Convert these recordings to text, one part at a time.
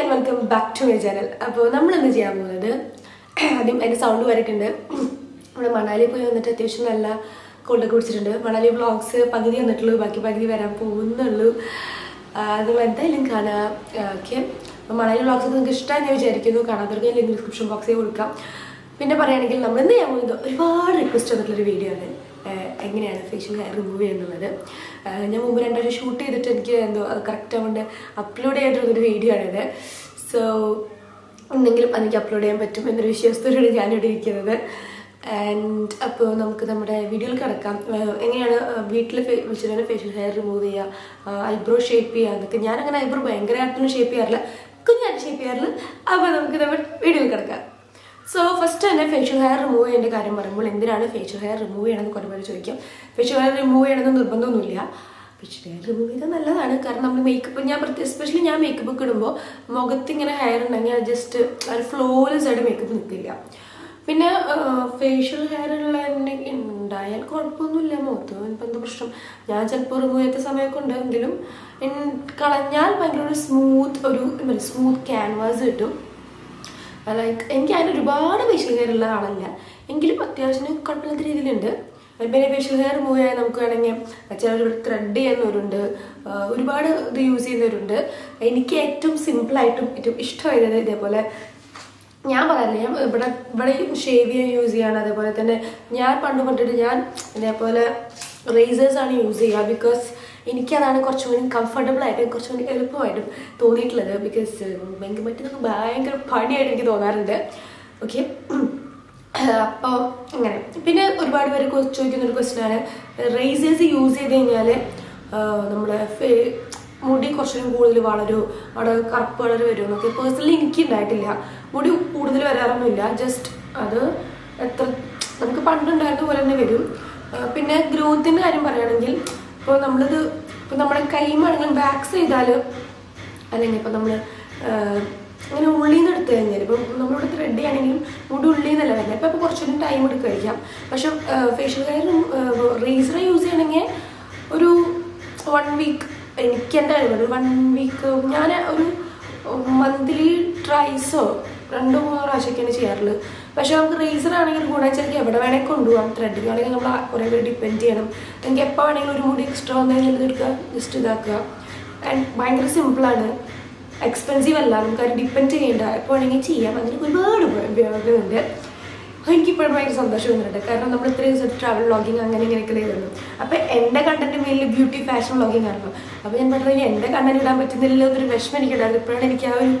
And welcome back to my channel അപ്പോൾ നമ്മൾ ഇന്ന് ചെയ്യാൻ പോകുന്നത്? ആദ്യം എന്റെ സൗണ്ട് വരക്കുണ്ട് നമ്മുടെ മണാലി പോയി വന്നിട്ട് അത്യാവശ്യം നല്ല കൊണ്ടൊക്കെ കുടിച്ചിട്ടുണ്ട്. മണാലി വ്ളോഗ്സ് പകുതി വന്നിട്ടുള്ളൂ. ബാക്കി പകുതി വരാൻ പോകുന്നുള്ളൂ. നിങ്ങൾ എന്തായാലും കാണാം. ഓക്കെ മണാലി വ്ളോഗ്സ് നിങ്ങൾക്ക് ഇഷ്ടമായി ഞാൻ വിചാരിക്കുന്നു. കാണാത്തവർക്ക് ലിങ്ക് ഡിസ്ക്രിപ്ഷൻ ബോക്സിൽ കൊടുക്കാം. പിന്നെ പറയുകയാണെങ്കിൽ നമ്മൾ എന്ത് ചെയ്യാൻ പോകുന്നത്? ഒരുപാട് റിക്വസ്റ്റ് വന്നിട്ടുള്ളൊരു വീഡിയോ ആണ്. എങ്ങനെയാണ് ഫേഷ്യൽ ഹെയർ റിമൂവ് ചെയ്യുന്നത്? ഞാൻ മുമ്പ് രണ്ടാഴ്ച ഷൂട്ട് ചെയ്തിട്ട് എനിക്ക് എന്തോ അത് കറക്റ്റ് ആവേണ്ട അപ്ലോഡ് ചെയ്തിട്ടുള്ളൊരു വീഡിയോ ആണിത്. സോ എന്തെങ്കിലും അതെനിക്ക് അപ്ലോഡ് ചെയ്യാൻ പറ്റും എന്നൊരു വിശ്വാസത്തോടെയാണ് ഞാനിവിടെ ഇരിക്കുന്നത്. ആൻഡ് അപ്പോൾ നമുക്ക് നമ്മുടെ വീഡിയോയിൽ കിടക്കാം. എങ്ങനെയാണ് വീട്ടിൽ വെച്ചിട്ടാണ് ഫേഷ്യൽ ഹെയർ റിമൂവ് ചെയ്യുക ഐബ്രോ ഷേപ്പ് ചെയ്യുക എന്നൊക്കെ. ഞാനങ്ങനെ ഐബ്രോ ഭയങ്കരമായിട്ടൊന്നും ഷേപ്പ് ചെയ്യാറില്ല. കുഞ്ഞാൻ ഷേപ്പ് ചെയ്യാറില്ല. അപ്പോൾ നമുക്ക് നമ്മുടെ കിടക്കാം സോ ഫസ്റ്റ് തന്നെ ഫേഷ്യൽ ഹെയർ റിമൂവ് ചെയ്യേണ്ട കാര്യം പറയുമ്പോൾ എന്തിനാണ് ഫേഷ്യൽ ഹെയർ റിമൂവ് ചെയ്യണമെന്ന് പേര് ചോദിക്കാം. ഫേഷ്യൽ ഹെയർ റിമൂവ് ചെയ്യണമെന്ന് നിർബന്ധമൊന്നുമില്ല. ഫേഷ്യൽ ഹെയർ റിമൂവ് ചെയ്താൽ നല്ലതാണ്. കാരണം നമ്മൾ മേക്കപ്പ് ഞാൻ എസ്പെഷ്യലി ഞാൻ മേക്കപ്പ് ഒക്കെ ഇടുമ്പോൾ മുഖത്ത് ഇങ്ങനെ ഹെയർ ഉണ്ടെങ്കിൽ അത് ജസ്റ്റ് ഒരു ഫ്ലോലെസ് ആയിട്ട് മേക്കപ്പ് നിൽക്കില്ല. പിന്നെ ഫേഷ്യൽ ഹെയർ ഉള്ള ഉണ്ടായാൽ കുഴപ്പമൊന്നുമില്ല. മുഖത്ത് ഇപ്പം എന്താ പ്രശ്നം? ഞാൻ ചിലപ്പോൾ റിമൂവ് ചെയ്ത സമയമൊക്കെ ഉണ്ട്. കളഞ്ഞാൽ ഭയങ്കര ഒരു സ്മൂത്ത് ഒരു സ്മൂത്ത് ക്യാൻവാസ് കിട്ടും. ലൈക്ക് എനിക്ക് അതിന് ഒരുപാട് ഫേഷ്യൽ ഹെയർ ഉള്ള ആളല്ല. എങ്കിലും അത്യാവശ്യം കുഴപ്പമില്ലാത്ത രീതിയിലുണ്ട്. പിന്നെ ഫേഷ്യൽ ഹെയർ റിമൂവ് ചെയ്യാൻ നമുക്ക് വേണമെങ്കിൽ ചിലർ ത്രെഡ് ചെയ്യുന്നവരുണ്ട്. ഒരുപാട് ഇത് യൂസ് ചെയ്യുന്നവരുണ്ട്. എനിക്ക് ഏറ്റവും സിമ്പിളായിട്ടും ഏറ്റവും ഇഷ്ടമായത് ഇതേപോലെ ഞാൻ പറയാറില്ല. ഞാൻ ഇവിടെ ഇവിടെ ഷേവ് ചെയ്യാൻ യൂസ് ചെയ്യാണ്. അതേപോലെ തന്നെ ഞാൻ പണ്ട് കൊണ്ടിട്ട് ഞാൻ ഇതേപോലെ റേസേഴ്സാണ് യൂസ് ചെയ്യുക. ബിക്കോസ് എനിക്കതാണ് കുറച്ചുകൂടി കംഫർട്ടബിൾ ആയിട്ടും കുറച്ചുകൂടി എളുപ്പമായിട്ടും തോന്നിയിട്ടുള്ളത്. ബിക്കോസ് ഭയങ്കര മറ്റൊന്ന് ഭയങ്കര പണിയായിട്ട് എനിക്ക് തോന്നാറുണ്ട്. ഓക്കെ അപ്പോൾ അങ്ങനെ. പിന്നെ ഒരുപാട് പേര് ചോദിക്കുന്ന ഒരു ക്വസ്റ്റ്യൻ ആണ്. റേസേഴ്സ് യൂസ് ചെയ്ത് കഴിഞ്ഞാൽ നമ്മുടെ മുടി കുറച്ചും കൂടുതൽ വളരും അവിടെ കറുപ്പ് കളർ വരും എന്നൊക്കെ പേഴ്സണലി എനിക്ക് ഉണ്ടായിട്ടില്ല. മുടി കൂടുതൽ വരാറൊന്നുമില്ല. ജസ്റ്റ് അത് എത്ര നമുക്ക് പണ്ടുണ്ടായിരുന്ന പോലെ തന്നെ വരും. പിന്നെ ഗ്രോത്തിന്റെ കാര്യം പറയുകയാണെങ്കിൽ ഇപ്പോൾ നമ്മളിത് ഇപ്പോൾ നമ്മുടെ കൈമാണെങ്കിലും വാക്സ് ചെയ്താൽ അല്ലെങ്കിൽ ഇപ്പം നമ്മൾ ഇങ്ങനെ ഉള്ളിൽ നിന്ന് എടുത്തു കഴിഞ്ഞാൽ ഇപ്പം നമ്മളിവിടെ ത്രെഡ് ആണെങ്കിലും മുടി ഉള്ളിൽ നിന്നല്ല വരുന്നത്. ഇപ്പം ഇപ്പോൾ കുറച്ചുകൂടി ടൈം എടുക്കുമായിരിക്കാം പക്ഷെ ഫേഷ്യൽ കെയർ റേസർ യൂസ് ചെയ്യണമെങ്കിൽ ഒരു വൺ വീക്ക് എനിക്ക് എന്റെ ഒരു വൺ വീക്ക് ഞാൻ ഒരു മന്ത്ലി ട്രൈസോ രണ്ടോ മൂന്നോ പ്രാവശ്യമൊക്കെയാണ് ചെയ്യാറുള്ളത്. പക്ഷെ നമുക്ക് റേസർ ആണെങ്കിൽ ഗുണം എവിടെ വേണേൽ കൊണ്ടുപോകാം ത്രെഡിങ് ആണെങ്കിൽ നമ്മൾ കുറേ പേര് ഡിപ്പെൻഡ് ചെയ്യണം. നിങ്ങൾക്ക് എപ്പോൾ വേണമെങ്കിലും ഒരു മുടി എക്സ്ട്രാ വന്നാൽ എടുക്കുക ജസ്റ്റ് ഇതാക്കുക. ആൻഡ് ഭയങ്കര സിമ്പിളാണ് എക്സ്പെൻസീവ് അല്ല. നമുക്ക് അത് ഡിപ്പെൻഡ് ചെയ്യേണ്ട. എപ്പോൾ വേണമെങ്കിൽ ചെയ്യാം. അതിന് ഒരുപാട് ഉപയോഗങ്ങളുണ്ട്. എനിക്കിപ്പോഴും ഭയങ്കര സന്തോഷം വന്നിട്ടുണ്ട് കാരണം നമ്മൾ ഇത്രയും ദിവസം ട്രാവൽ വ്ളോഗിങ് അങ്ങനെ ഇങ്ങനെയൊക്കെ ചെയ്തിരുന്നു. അപ്പോൾ എന്റെ content mainly beauty fashion vlogging ആയിരുന്നു അപ്പോൾ ഞാൻ പറഞ്ഞത് എന്റെ കണ്ടന്റ് ഇടാൻ പറ്റുന്നില്ല എന്നൊരു വിഷമം എനിക്കുണ്ടായിരുന്നു. ഇപ്പോഴാണ് എനിക്ക് ആ ഒരു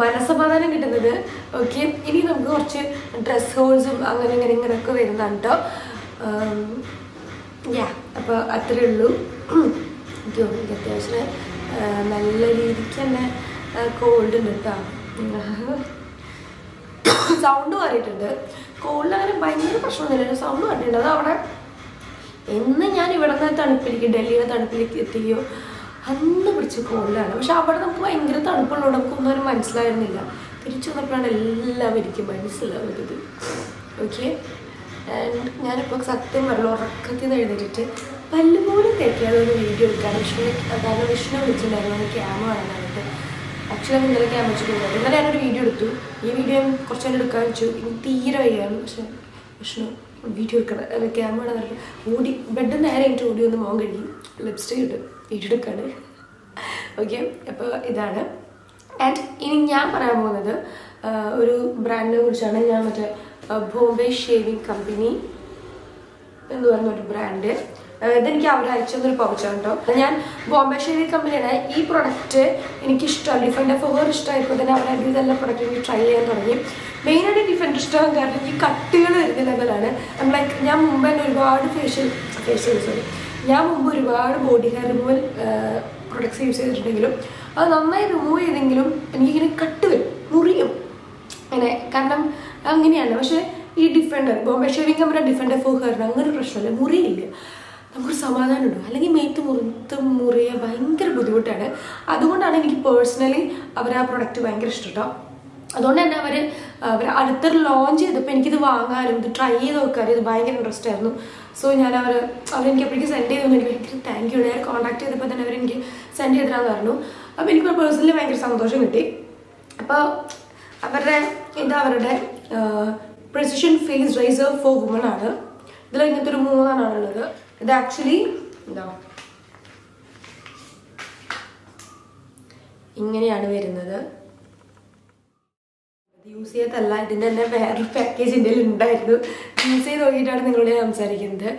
മനസ്സമാധാനം കിട്ടുന്നത്. ഓക്കെ ഇനി നമുക്ക് കുറച്ച് ഡ്രസ് ഹോൾസും അങ്ങനെ ഇങ്ങനെ ഇങ്ങനെയൊക്കെ വരുന്നതാണ് കേട്ടോ യാ അപ്പോൾ അത്രേ ഉള്ളൂ. എനിക്ക് തോന്നുന്നു അത്യാവശ്യം ആ, നല്ല രീതിക്ക് തന്നെ കോൾഡ് ഉണ്ട് കേട്ടോ സൗണ്ട് മാറിയിട്ടുണ്ട്. കോൾഡ് അങ്ങനെ ഭയങ്കര പ്രശ്നമൊന്നുമില്ല. സൗണ്ട് മാറിയിട്ടുണ്ട്. അത് അവിടെ എന്ന് ഞാൻ ഇവിടെ നിന്ന് തണുപ്പിലേക്ക് ഡൽഹിയിലെ തണുപ്പിലേക്ക് എത്തിയോ അന്ന് പിടിച്ച കോൾഡാണ് പക്ഷെ അവിടെ നമുക്ക് ഭയങ്കര തണുപ്പുള്ളതുകൊണ്ട് നമുക്കൊന്നും അതിന് മനസ്സിലായിരുന്നില്ല. തിരിച്ചു വന്നപ്പോഴാണ് എല്ലാം എനിക്ക് മനസ്സിലാവുന്നത്. ഓക്കെ ആൻഡ് ഞാനിപ്പോൾ സത്യം പറഞ്ഞു ഉറക്കത്തിൽ നിന്ന് എഴുന്നേറ്റിട്ട് പല്ല് പോലും തേക്കാതെ ഒരു വീഡിയോ എടുക്കാൻ വിഷ്ണു കാരണം വിഷ്ണു വിളിച്ചിട്ടുണ്ടായിരുന്നു. എനിക്ക് ക്യാമ കാണാനായിട്ട് ആക്ച്വലി ഞാൻ ഇന്നലെ ക്യാമ വെച്ചിട്ടുണ്ടായിരുന്നു ഇന്നലെ ഞാനൊരു വീഡിയോ എടുത്തു. ഈ വീഡിയോ ഞാൻ കുറച്ച് നേരം എടുക്കാൻ വെച്ചു. എനിക്ക് തീരെ വയ്യാണ് പക്ഷെ വിഷ്ണു വീഡിയോ എടുക്കണം ക്യാമറ ഓടി ബെഡ് നേരെ കഴിഞ്ഞിട്ട് ഓടി ഒന്ന് മോൻ കഴുകി ലിപ്സ്റ്റിക് ഇട്ട്. വീഡിയോ ഓക്കെ അപ്പോൾ ഇതാണ്. ആൻഡ് ഇനി ഞാൻ പറയാൻ പോകുന്നത് ഒരു ബ്രാൻഡിനെ കുറിച്ചാണ്. ഞാൻ മറ്റേ ബോംബെ ഷേവിങ് കമ്പനി എന്ന് പറഞ്ഞ ഒരു ബ്രാൻഡ് ഇതെനിക്ക് അവർ അയച്ചൊരു പൗച്ചാണ് കേട്ടോ ഞാൻ ബോംബെ ഷേവിങ് കമ്പനിയാണ് ഈ പ്രൊഡക്റ്റ് എനിക്ക് ഇഷ്ടമാണ് ഫോർ ഇഷ്ടമായപ്പോൾ തന്നെ അവരുടെ ഇതെല്ലാം പ്രൊഡക്റ്റ് എനിക്ക് ട്രൈ ചെയ്യാൻ തുടങ്ങി. മെയിനായിട്ട് ഡിഫറെന്റ് ഇഷ്ടമാകും കാരണം ഈ കട്ടുകൾ വരുന്ന ലെവലാണ് ലൈക്ക് ഞാൻ മുമ്പ് തന്നെ ഒരുപാട് ഫേഷ്യൽ ഫേഷ്യൽ സോറി ഞാൻ മുമ്പ് ഒരുപാട് body hair removal products use ചെയ്തിട്ടുണ്ടെങ്കിലും അത് നന്നായി റിമൂവ് ചെയ്തെങ്കിലും എനിക്കിങ്ങനെ കട്ട് വരും മുറിയും. അങ്ങനെ കാരണം അങ്ങനെയാണ് പക്ഷേ ഈ defender Bombay shaving company defender for hair അങ്ങനെ പ്രശ്നമില്ല. മുറിയില്ല. നമുക്കൊരു സമാധാനമുണ്ട്. അല്ലെങ്കിൽ മേത്ത് മുറിത്ത് മുറിയ ഭയങ്കര ബുദ്ധിമുട്ടാണ്. അതുകൊണ്ടാണ് എനിക്ക് പേഴ്സണലി അവർ ആ പ്രൊഡക്റ്റ് ഭയങ്കര ഇഷ്ടം കേട്ടോ അതുകൊണ്ട് തന്നെ അവർ അവർ അടുത്തൊരു ലോഞ്ച് ചെയ്തപ്പോൾ എനിക്കിത് വാങ്ങാനും ഇത് ട്രൈ ചെയ്ത് നോക്കാനും ഇത് ഭയങ്കര ഇൻട്രസ്റ്റ് ആയിരുന്നു. സോ ഞാൻ അവർ അവരെനിക്ക് എപ്പോഴേക്കും സെൻഡ് ചെയ്തു. എനിക്ക് ഭയങ്കര താങ്ക് യു ഞാൻ കോൺടാക്ട് ചെയ്തപ്പോൾ തന്നെ അവരെനിക്ക് സെൻഡ് ചെയ്തിട്ടാന്ന് പറഞ്ഞു. അപ്പോൾ എനിക്ക് പേഴ്സണലി ഭയങ്കര സന്തോഷം കിട്ടി. അപ്പോൾ അവരുടെ ഇത് അവരുടെ precision face razor for woman ആണ്. ഇതിൽ ഇങ്ങനത്തെ ഒരു മൂന്നാണ് ഉള്ളത് ഇത് ആക്ച്വലി എന്താ? ഇങ്ങനെയാണ് വരുന്നത്. യൂസ് ചെയ്തതല്ല. ഇതിന്റെ തന്നെ വേറൊരു പാക്കേജ് എന്റെ ഉണ്ടായിരുന്നു. യൂസ് ചെയ്ത് നോക്കിയിട്ടാണ് നിങ്ങളോട് ഞാൻ സംസാരിക്കുന്നത്.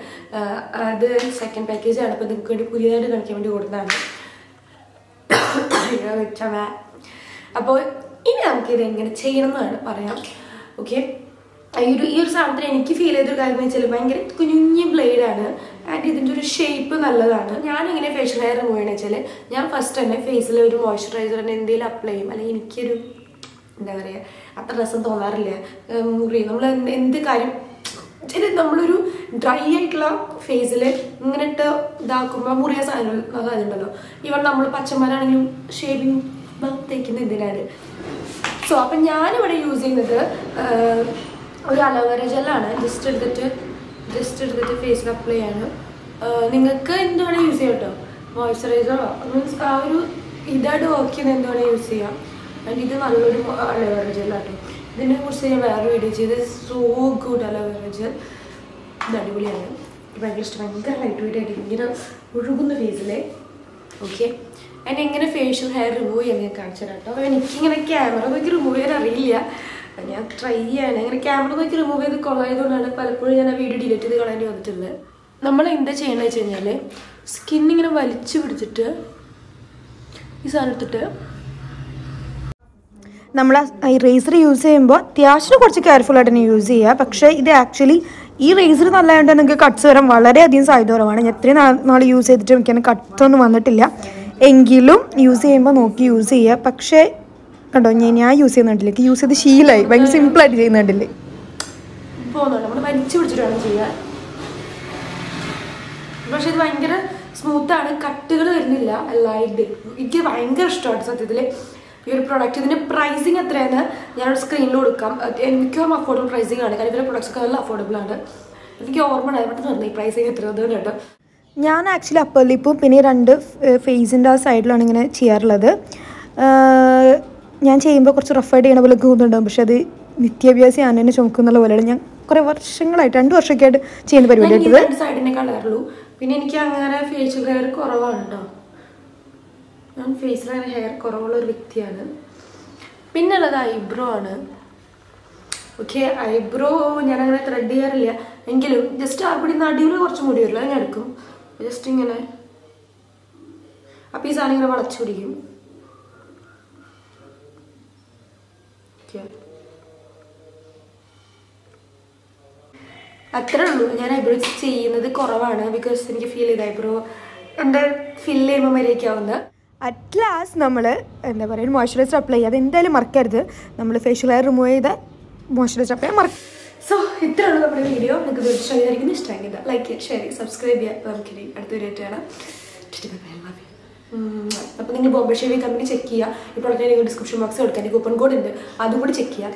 അത് സെക്കൻഡ് പാക്കേജാണ് അപ്പോൾ നിങ്ങൾക്ക് വേണ്ടി പുതിയതായിട്ട് കാണിക്കാൻ വേണ്ടി കൊടുത്തതാണ് അപ്പോൾ ഇനി നമുക്കിത് എങ്ങനെ ചെയ്യണം എന്നാണ് പറയാം. ഓക്കെ ഈ ഒരു ഈ ഒരു സാധനത്തിന് എനിക്ക് ഫീൽ ചെയ്തൊരു കാര്യം എന്ന് വെച്ചാൽ ഭയങ്കര കുഞ്ഞു ബ്ലേഡാണ് ആൻഡ് ഇതിന്റെ ഒരു ഷേപ്പ് നല്ലതാണ്. ഞാൻ എങ്ങനെ ഫേഷ്യൽ ഹെയർ റിമൂവ് ചെയ്യണമെന്ന് വെച്ചാൽ ഞാൻ ഫസ്റ്റ് തന്നെ ഫേസിൽ ഒരു മോയ്സ്ചറൈസർ എന്തെങ്കിലും അപ്ലൈ ചെയ്യും. അല്ലെങ്കിൽ എനിക്കൊരു എന്താ പറയുക അത്ര രസം തോന്നാറില്ല. മുറി നമ്മൾ എന്ത് കാര്യം ചില നമ്മളൊരു ഡ്രൈ ആയിട്ടുള്ള ഫേസിൽ ഇങ്ങനെ ഇട്ട് ഇതാക്കുമ്പോൾ മുറിയ സാധനങ്ങൾ സാധനമുണ്ടല്ലോ ഇവൺ നമ്മൾ പച്ചമരാണെങ്കിലും ഷേവിങ് തേക്കുന്ന എന്തിനാണ്? സോ അപ്പം ഞാനിവിടെ യൂസ് ചെയ്യുന്നത് ഒരു അലോവേറ ജെല്ലാണ് ജസ്റ്റ് എടുത്തിട്ട് ജസ്റ്റ് എടുത്തിട്ട് ഫേസിൽ അപ്ലൈ ചെയ്യാണ്. നിങ്ങൾക്ക് എന്ത് യൂസ് ചെയ്യാം കേട്ടോ. മോയ്സ്ചറൈസറോ മീൻസ് ആ ഒരു ഇതായിട്ട് വർക്ക് ചെയ്യുന്ന എന്ത് യൂസ് ചെയ്യാം. ആൻഡ് ഇത് നല്ലൊരു അലോവേര ജെല്ലാട്ടോ ഇതിനെ കുറിച്ച് ഞാൻ വേറെ വീഡിയോ ചെയ്ത്. സോ ഗുഡ് അലോവേര ജെൽ ഇത് അടിപൊളിയാണ്. ഭയങ്കര ഇഷ്ടം. ഭയങ്കര ലൈറ്റ് വെയിറ്റ് ആയിട്ട് ഇങ്ങനെ ഒഴുകുന്ന ഫേസിലെ ഓക്കെ ആൻഡ് എങ്ങനെ ഫേഷ്യൽ ഹെയർ റിമൂവ് ചെയ്യാൻ ഞാൻ കാണിച്ചു തരാം കേട്ടോ എനിക്കിങ്ങനെ ക്യാമറ നോക്കി റിമൂവ് ചെയ്യാൻ അറിയില്ല. ഞാൻ ട്രൈ ചെയ്യാണ്. അങ്ങനെ ക്യാമറ നോക്കി റിമൂവ് ചെയ്ത് കൊള്ളായതുകൊണ്ടാണ് പലപ്പോഴും ഞാൻ ആ വീഡിയോ ഡിലീറ്റ് ചെയ്ത് കളയേണ്ടി വന്നിട്ടുള്ളത്. നമ്മൾ എന്താ ചെയ്യണമെന്ന് വെച്ച് കഴിഞ്ഞാൽ സ്കിന്നിങ്ങനെ വലിച്ചു പിടിച്ചിട്ട് ഈ സാധനം എടുത്തിട്ട് നമ്മൾ റേസർ യൂസ് ചെയ്യുമ്പോൾ അത്യാവശ്യം കുറച്ച് കെയർഫുൾ ആയിട്ട് തന്നെ യൂസ് ചെയ്യുക. പക്ഷേ ഇത് ആക്ച്വലി ഈ റേസർ നല്ലതുകൊണ്ട് നിങ്ങൾക്ക് കട്ട്സ് വരാൻ വളരെയധികം സാധ്യത കുറവാണ് ഞാൻ എത്രയും നാൾ യൂസ് ചെയ്തിട്ട് എനിക്ക് കട്ട്സ് ഒന്നും വന്നിട്ടില്ല. എങ്കിലും യൂസ് ചെയ്യുമ്പോൾ നോക്കി യൂസ് ചെയ്യുക. പക്ഷേ കണ്ടോ ഞാൻ ഞാൻ യൂസ് ചെയ്യുന്നുണ്ടില്ല യൂസ് ചെയ്ത് ശീലമായി ഭയങ്കര സിമ്പിളായിട്ട് ചെയ്യുന്നുണ്ടല്ലേ പക്ഷെ ഇത് ഭയങ്കര സ്മൂത്താണ് കട്ടുകൾ വരുന്നില്ല. എല്ലായിട്ട് എനിക്ക് ഭയങ്കര ഇഷ്ടമാണ് സത്യത്തിൽ ഈ ഒരു പ്രൊഡക്റ്റ് ഇതിന്റെ പ്രൈസിങ് എത്രയാണ്? ഞാനൊരു സ്ക്രീനിൽ കൊടുക്കാം. എനിക്കും അഫോർഡബിൾ പ്രൈസിങ് ആണ്. കാരണം ഇവരുടെ പ്രൊഡക്ട്സ് ഒക്കെ നല്ല അഫോർഡബിൾ ആണ്. എനിക്ക് ഓർമ്മ ഉണ്ടായിരുന്നു തന്നെ ഈ പ്രൈസിങ് എത്ര കേട്ടോ. ഞാൻ ആക്ച്വലി അപ്പർ ലിപ്പും പിന്നെ രണ്ട് ഫേസിന്റെ ആ സൈഡിലാണ് ഇങ്ങനെ ചെയ്യാറുള്ളത്. ഞാൻ ചെയ്യുമ്പോൾ കുറച്ച് റഫായിട്ട് ചെയ്യണ പോലെ തോന്നുന്നുണ്ടാവും. പക്ഷെ അത് നിത്യാഭ്യാസം ഞാൻ തന്നെ ചുമക്കുന്നുള്ള പോലെയാണ് ഞാൻ കുറേ വർഷങ്ങളായിട്ട് രണ്ട് വർഷമൊക്കെ ആയിട്ട് ചെയ്യുന്ന പരിപാടി പിന്നെ എനിക്ക് അങ്ങനെ ഫേഷ്യൽ ഹെയർ കുറവാണ് കേട്ടോ. ഞാൻ ഫേസിൽ അങ്ങനെ ഹെയർ കുറവുള്ള ഒരു വ്യക്തിയാണ്. പിന്നെ ഉള്ളത് ഐബ്രോ ആണ്. ഓക്കെ ഐബ്രോ ഞാൻ അങ്ങനെ ത്രെഡ് ചെയ്യാറില്ല. എങ്കിലും ജസ്റ്റ് ആ കൂടി നടുവിൽ കുറച്ച് മുടി വരില്ല ഞാൻ എടുക്കും. ജസ്റ്റ് ഇങ്ങനെ. അപ്പം ഈ സാധനം ഇങ്ങനെ വളച്ചു പിടിക്കും. അത്രേ ഉള്ളൂ. ഞാൻ ഐബ്രോ ചെയ്യുന്നത് കുറവാണ് ബിക്കോസ് എനിക്ക് ഫീൽ ചെയ്ത് ഐബ്രോ എന്റെ ഫില്ല് ചെയ്യുമ്പോൾ മര്യാദയ്ക്കാവുന്ന അറ്റ് ലാസ്റ്റ് നമ്മൾ എന്താ പറയുക മോയ്സ്ചറൈസർ അപ്ലൈ ചെയ്യുക അത് എന്തായാലും മറക്കരുത്. നമ്മൾ ഫേഷ്യൽ ഹെയർ റിമൂവ് ചെയ്ത് മോയ്സ്ചറൈസർ അപ്ലൈ മറക്കും സോ ഇത്രയാണ് നമ്മുടെ വീഡിയോ നിങ്ങൾക്ക് തീർച്ചയായിരിക്കും ഇഷ്ടമാക്കിയത് ലൈക്ക് ചെയ്യുക ഷെയർ ചെയ്യുക സബ്സ്ക്രൈബ് ചെയ്യുക. നമുക്കിനി അടുത്ത വീഡിയോ ആയിട്ട് കാണാം. അപ്പോൾ നിങ്ങൾ ബോംബെ ഷേവിംഗ് കമ്പനി ചെക്ക് ചെയ്യുക. പ്രോഡക്റ്റ് ഡിസ്ക്രിപ്ഷൻ ബോക്സ് കൊടുക്കാൻ കൂപ്പൺ കോഡ് ഉണ്ട്. അതും കൂടി ചെക്ക് ചെയ്യുക.